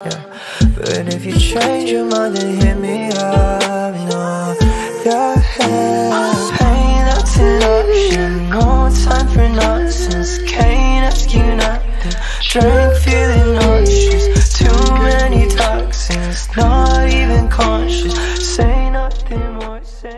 But if you change your mind, then hit me up. No, know I. Pain that's an option. No time for nonsense. Can't ask you nothing. Drink feeling nauseous. Too many toxins. Not even conscious. Say nothing more. Say